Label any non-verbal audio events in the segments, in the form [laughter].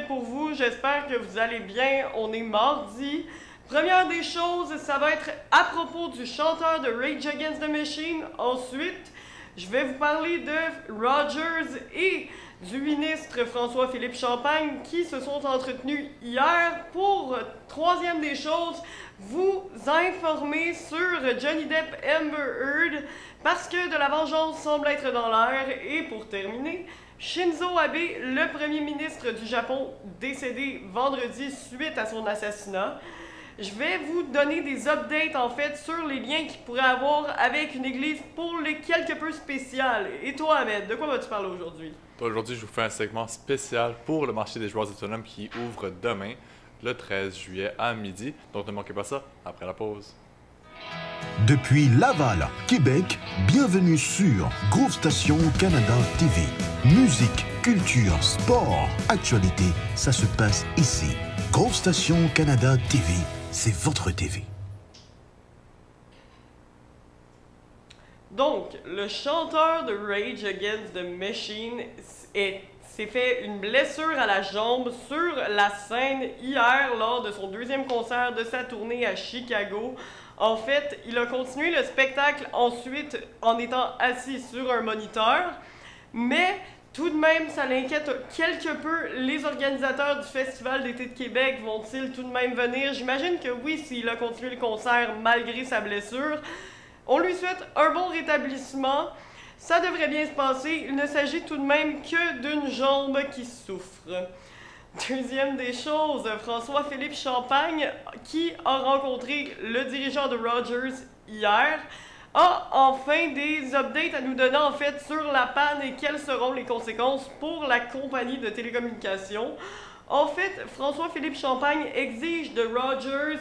pour vous. J'espère que vous allez bien. On est mardi. Première des choses, ça va être à propos du chanteur de Rage Against the Machine. Ensuite, je vais vous parler de Rogers et du ministre François-Philippe Champagne qui se sont entretenus hier pour, troisième des choses, vous informer sur Johnny Depp Amber Heard parce que de la vengeance semble être dans l'air. Et pour terminer, Shinzo Abe, le premier ministre du Japon, décédé vendredi suite à son assassinat. Je vais vous donner des updates en fait sur les liens qu'il pourrait avoir avec une église pour les quelque peu spéciales. Et toi, Ahmed, de quoi vas-tu parler aujourd'hui? Aujourd'hui, je vous fais un segment spécial pour le marché des joueurs autonomes qui ouvre demain, le 13 juillet à midi. Donc ne manquez pas ça après la pause. Depuis Laval, Québec, bienvenue sur Groove Station Canada TV. Musique, culture, sport, actualité, ça se passe ici. Groove Station Canada TV, c'est votre TV. Donc, le chanteur de Rage Against the Machine s'est fait une blessure à la jambe sur la scène hier lors de son deuxième concert de sa tournée à Chicago. En fait, il a continué le spectacle ensuite en étant assis sur un moniteur, mais tout de même, ça l'inquiète quelque peu. Les organisateurs du Festival d'été de Québec vont-ils tout de même venir? J'imagine que oui, s'il a continué le concert malgré sa blessure. On lui souhaite un bon rétablissement. Ça devrait bien se passer. Il ne s'agit tout de même que d'une jambe qui souffre. Deuxième des choses, François-Philippe Champagne, qui a rencontré le dirigeant de Rogers hier, a enfin des updates à nous donner en fait sur la panne et quelles seront les conséquences pour la compagnie de télécommunications. En fait, François-Philippe Champagne exige de Rogers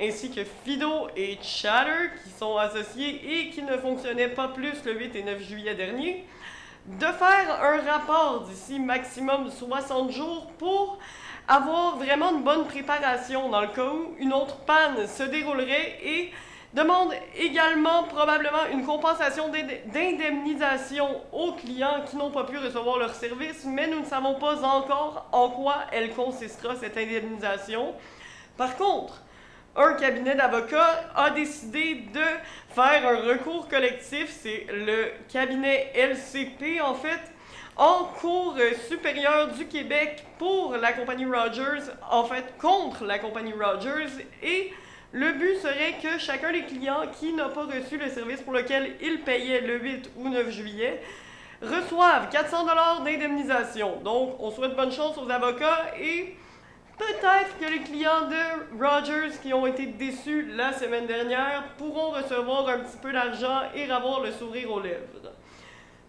ainsi que Fido et Chatter qui sont associés et qui ne fonctionnaient pas plus le 8 et 9 juillet dernier, de faire un rapport d'ici maximum 60 jours pour avoir vraiment une bonne préparation dans le cas où une autre panne se déroulerait et demande également probablement une compensation d'indemnisation aux clients qui n'ont pas pu recevoir leur service, mais nous ne savons pas encore en quoi elle consistera cette indemnisation. Par contre, un cabinet d'avocats a décidé de faire un recours collectif. C'est le cabinet LCP, en fait, en cours supérieur du Québec pour la compagnie Rogers, en fait, contre la compagnie Rogers. Et le but serait que chacun des clients qui n'a pas reçu le service pour lequel il payait le 8 ou 9 juillet reçoivent 400 dollars d'indemnisation. Donc, on souhaite bonne chance aux avocats et Peut-être que les clients de Rogers qui ont été déçus la semaine dernière pourront recevoir un petit peu d'argent et avoir le sourire aux lèvres.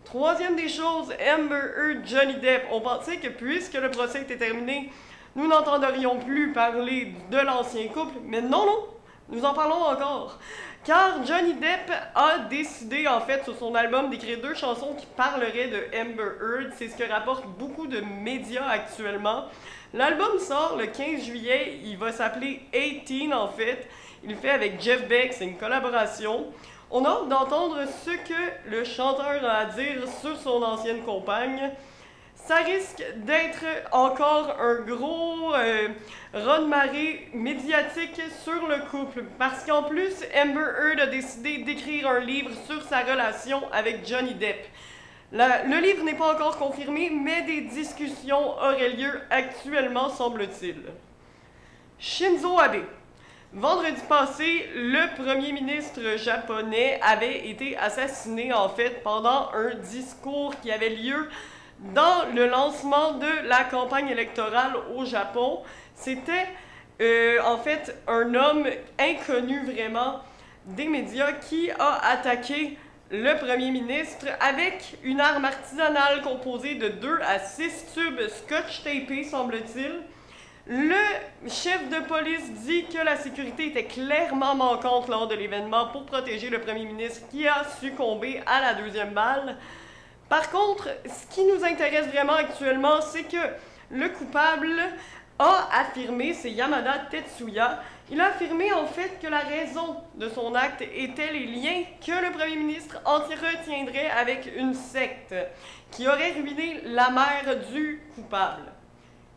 Troisième des choses, Amber Heard, Johnny Depp. On pensait que puisque le procès était terminé, nous n'entendrions plus parler de l'ancien couple, mais non, non, nous en parlons encore. Car Johnny Depp a décidé, en fait, sur son album, d'écrire deux chansons qui parleraient de Amber Heard. C'est ce que rapportent beaucoup de médias actuellement. L'album sort le 15 juillet. Il va s'appeler 18 en fait. Il fait avec Jeff Beck. C'est une collaboration. On a hâte d'entendre ce que le chanteur a à dire sur son ancienne compagne. Ça risque d'être encore un gros euh, marée médiatique sur le couple. Parce qu'en plus, Amber Heard a décidé d'écrire un livre sur sa relation avec Johnny Depp le livre n'est pas encore confirmé, mais des discussions auraient lieu actuellement, semble-t-il. Shinzo Abe. Vendredi passé, le premier ministre japonais avait été assassiné en fait pendant un discours qui avait lieu dans le lancement de la campagne électorale au Japon. C'était euh, en fait un homme inconnu vraiment des médias qui a attaqué le premier ministre avec une arme artisanale composée de 2 à 6 tubes scotch tapés, semble-t-il. Le chef de police dit que la sécurité était clairement manquante lors de l'événement pour protéger le premier ministre qui a succombé à la deuxième balle. Par contre, ce qui nous intéresse vraiment actuellement, c'est que le coupable a affirmé, c'est Yamada Tetsuya, il a affirmé en fait que la raison de son acte était les liens que le premier ministre retiendrait avec une secte qui aurait ruiné la mère du coupable.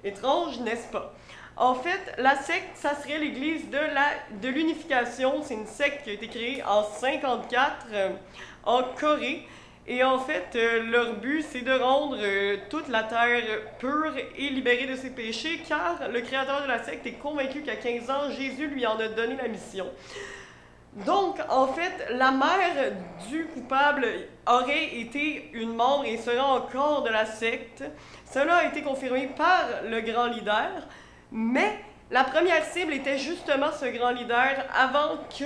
Étrange, n'est-ce pas? En fait, la secte, ça serait l'église de l'unification. C'est une secte qui a été créée en 54 euh, en Corée. Et en fait, euh, leur but, c'est de rendre euh, toute la terre pure et libérée de ses péchés, car le créateur de la secte est convaincu qu'à 15 ans, Jésus lui en a donné la mission. Donc, en fait, la mère du coupable aurait été une membre et sera encore de la secte. Cela a été confirmé par le grand leader, mais la première cible était justement ce grand leader avant que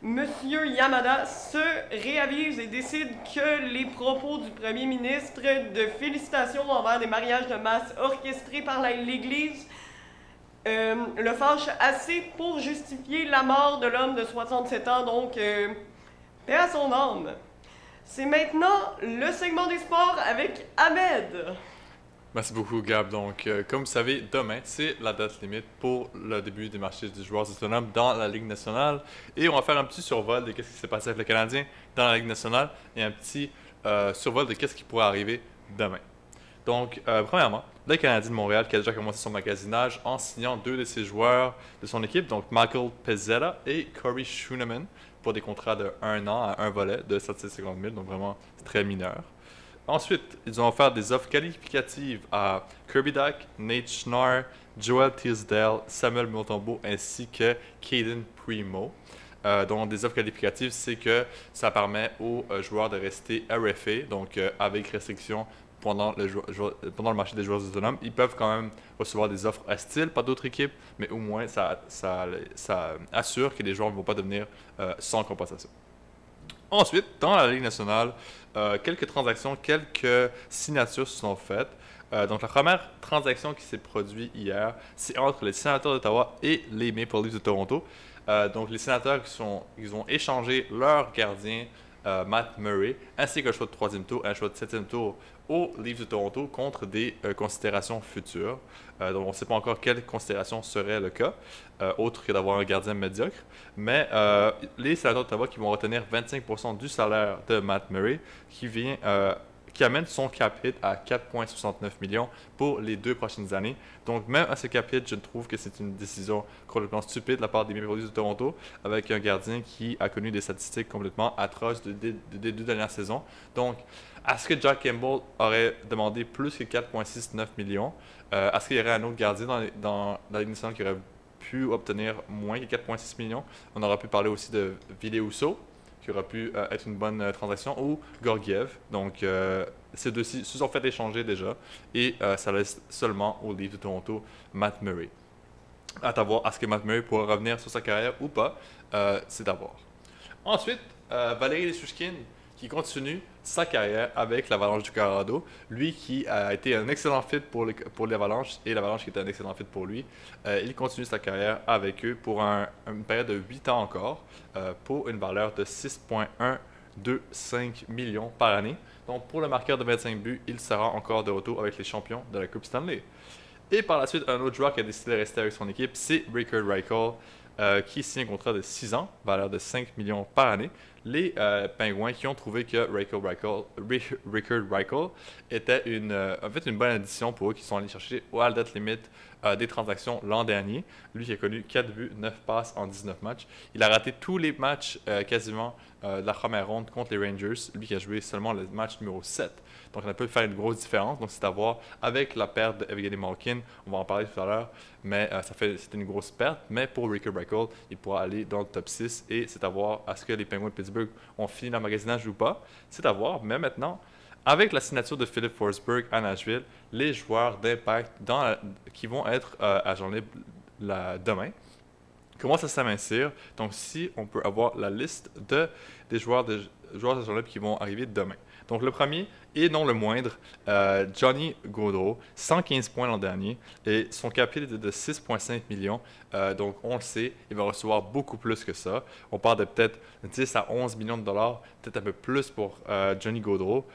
Monsieur Yamada se réavise et décide que les propos du premier ministre de félicitations envers des mariages de masse orchestrés par l'Église euh, le fâche assez pour justifier la mort de l'homme de 67 ans, donc euh, paix à son âme. C'est maintenant le segment des sports avec Ahmed. Merci beaucoup, Gab. Donc, euh, comme vous savez, demain, c'est la date limite pour le début des marchés des joueurs autonomes dans la Ligue nationale. Et on va faire un petit survol de ce qui s'est passé avec le Canadien dans la Ligue nationale et un petit euh, survol de ce qui pourrait arriver demain. Donc, euh, premièrement, le Canadien de Montréal qui a déjà commencé son magasinage en signant deux de ses joueurs de son équipe, donc Michael Pezzetta et Corey Schooneman, pour des contrats de 1 an à un volet de 750 000, donc vraiment très mineur. Ensuite, ils ont offert des offres qualificatives à Kirby Duck, Nate Schnarr, Joel Tisdale, Samuel Montembeau ainsi que Caden Primo. Euh, donc, des offres qualificatives, c'est que ça permet aux euh, joueurs de rester RFA, donc euh, avec restriction pendant le, marché des joueurs autonomes. Ils peuvent quand même recevoir des offres hostiles par d'autres équipes, mais au moins ça assure que les joueurs ne vont pas devenir sans compensation. Ensuite, dans la Ligue nationale, euh, quelques transactions, quelques signatures se sont faites. Euh, donc, la première transaction qui s'est produite hier, c'est entre les sénateurs d'Ottawa et les Maple Leafs de Toronto. Euh, donc, les sénateurs ils ont échangé leur gardien Matt Murray, ainsi qu'un choix de troisième tour, un choix de septième tour aux Leafs de Toronto contre des considérations futures. donc, on ne sait pas encore quelle considération serait le cas, autre que d'avoir un gardien médiocre. Mais les sénateurs d'Ottawa qui vont retenir 25% du salaire de Matt Murray, qui vient qui amène son cap hit à 4,69 millions pour les deux prochaines années. Donc, même à ce cap hit, je trouve que c'est une décision complètement stupide de la part des Maple Leafs de Toronto, avec un gardien qui a connu des statistiques complètement atroces des deux dernières saisons. Donc, est-ce que Jack Campbell aurait demandé plus que 4,69 millions? Euh, Est-ce qu'il y aurait un autre gardien dans, dans la Ligue nationale qui aurait pu obtenir moins que 4,6 millions? On aurait pu parler aussi de Vidéousso, qui aurait pu euh, être une bonne euh, transaction, ou Gorgiev. Donc, euh, ces deux-ci se sont fait échanger déjà, et ça laisse seulement au livre de Toronto Matt Murray. À savoir, est-ce que Matt Murray pourra revenir sur sa carrière ou pas? C'est à voir. Ensuite, Valérie Lesushkin qui continue sa carrière avec l'Avalanche du Colorado. Lui qui a été un excellent fit pour, pour l'Avalanche et l'Avalanche qui était un excellent fit pour lui. Euh, il continue sa carrière avec eux pour un, une période de 8 ans encore euh, pour une valeur de 6,125 millions par année. Donc pour le marqueur de 25 buts, il sera encore de retour avec les champions de la Coupe Stanley. Et par la suite, un autre joueur qui a décidé de rester avec son équipe, c'est Rickard Reichel, euh, qui signe un contrat de 6 ans, valeur de 5 millions par année les euh, Pingouins qui ont trouvé que Rickard Reichel était une, euh, en fait une bonne addition pour eux qui sont allés chercher au à limite euh, des transactions l'an dernier. Lui qui a connu 4 buts, 9 passes en 19 matchs. Il a raté tous les matchs quasiment de la première ronde contre les Rangers. Lui qui a joué seulement le match numéro 7. Donc, ça peut faire une grosse différence. Donc, c'est à voir avec la perte d'Evgeny Malkin. On va en parler tout à l'heure. Mais fait, c'est une grosse perte. Mais pour Rickard Reichel, il pourra aller dans le top 6. Et c'est à voir est-ce que les Penguins de Pittsburgh ont fini leur magasinage ou pas. C'est à voir. Mais maintenant, avec la signature de Philip Forsberg à Nashville, les joueurs d'impact qui vont être euh, ajournés la, demain commencent à s'amincir. Donc, si on peut avoir la liste de, des joueurs, de, joueurs qui vont arriver demain. Donc, le premier, et non le moindre, euh, Johnny Gaudreau, 115 points l'an dernier, et son capital est de 6,5 millions. Euh, donc, on le sait, il va recevoir beaucoup plus que ça. On parle de peut-être 10 à 11 millions de dollars, peut-être un peu plus pour euh, Johnny Gaudreau.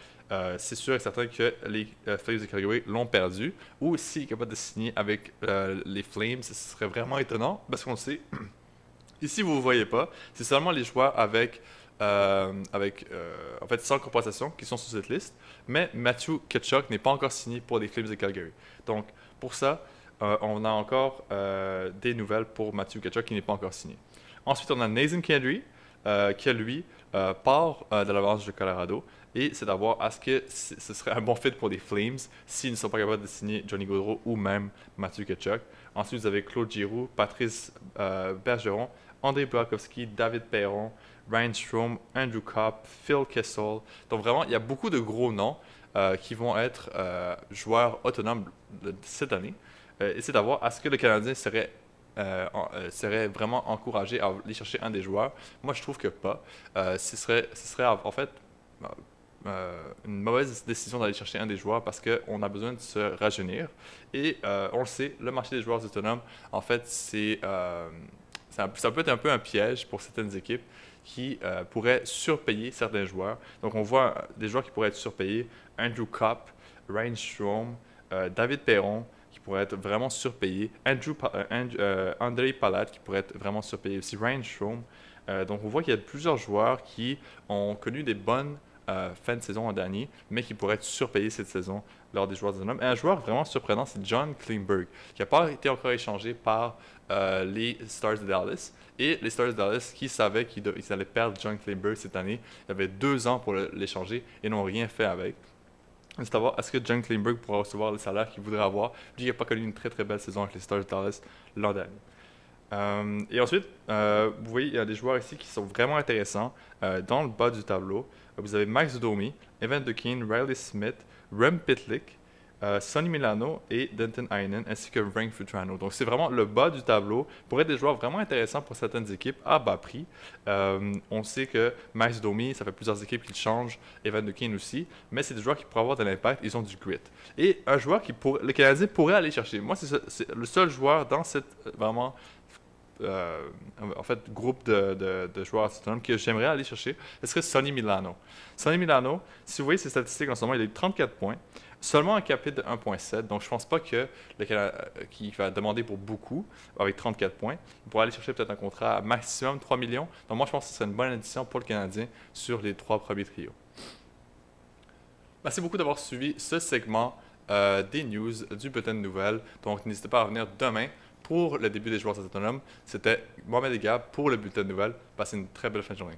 C'est sûr et certain que les Flames de Calgary l'ont perdu. Ou s'il est capable de signer avec les Flames, ce serait vraiment étonnant parce qu'on sait, [clears throat] ici vous ne voyez pas, c'est seulement les joueurs avec euh, en fait 100 compensation qui sont sur cette liste, mais Matthew Ketchuk n'est pas encore signé pour les Flames de Calgary. Donc pour ça, on a encore des nouvelles pour Matthew Ketchuk qui n'est pas encore signé. Ensuite, on a Nathan Kendry, qui lui part de l'avance de Colorado et c'est d'avoir à ce que ce serait un bon fit pour les Flames s'ils ne sont pas capables de signer Johnny Gaudreau ou même Mathieu Ketchuk. Ensuite, vous avez Claude Giroux, Patrice euh, Bergeron, André Burakovsky, David Perron, Ryan Strom, Andrew Kopp, Phil Kessel. Donc vraiment, il y a beaucoup de gros noms euh, qui vont être euh, joueurs autonomes cette année. et c'est d'avoir à ce que le Canadien serait serait vraiment encouragé à aller chercher un des joueurs. Moi, je trouve que pas. ce, serait, ce serait en fait euh, une mauvaise décision d'aller chercher un des joueurs parce qu'on a besoin de se rajeunir. Et euh, on le sait, le marché des joueurs autonomes, en fait, c'est euh, ça peut être un peu un piège pour certaines équipes qui pourraient surpayer certains joueurs. Donc, on voit des joueurs qui pourraient être surpayés. Andrew Kopp, Ryan Strom, David Perron, qui pourraient être vraiment surpayés. Andrew, André Palat, qui pourrait être vraiment surpayé aussi. Ryan Strom. donc, on voit qu'il y a plusieurs joueurs qui ont connu des bonnes euh, fin de saison en dernier, mais qui pourrait être surpayé cette saison lors des joueurs de Et un joueur vraiment surprenant, c'est John Klingberg, qui n'a pas été encore échangé par euh, les Stars de Dallas. Et les Stars de Dallas, qui savaient qu'ils allaient perdre John Klingberg cette année, il y avait deux ans pour l'échanger et n'ont rien fait avec. C'est à voir, est-ce que John Klingberg pourra recevoir le salaire qu'il voudrait avoir? Lui, il n'a pas connu une très très belle saison avec les Stars de Dallas l'an dernier. Euh, et ensuite, vous voyez, il y a des joueurs ici qui sont vraiment intéressants dans le bas du tableau. Vous avez Max Domi, Evan DeKeen, Riley Smith, Rem Pitlick, euh, Sonny Milano et Denton Heinen, ainsi que Frank Futrano. Donc, c'est vraiment le bas du tableau pour être des joueurs vraiment intéressants pour certaines équipes à bas prix. Euh, on sait que Max Domi, ça fait plusieurs équipes qui le changent, Evan DeKeen aussi, mais c'est des joueurs qui pourraient avoir de l'impact, ils ont du grit. Et un joueur qui le Canadien pourrait aller chercher. Moi, c'est le seul joueur dans cette vraiment euh, en fait, groupe de, de, joueurs autonomes que j'aimerais aller chercher, ce serait Sonny Milano. Sonny Milano, si vous voyez ses statistiques en ce moment, il a 34 points, seulement un capite de 1.7, donc je pense pas que le Canada, euh, qui va demander pour beaucoup, avec 34 points, il pourrait aller chercher peut-être un contrat à maximum 3 millions. Donc moi, je pense que ce serait une bonne addition pour le Canadien sur les trois premiers trios. Merci beaucoup d'avoir suivi ce segment euh, des news du bulletin de nouvelles. Donc n'hésitez pas à revenir demain pour le début des joueurs autonomes. C'était Mohamed Egab pour le bulletin de nouvelles. Passez une très belle fin de journée.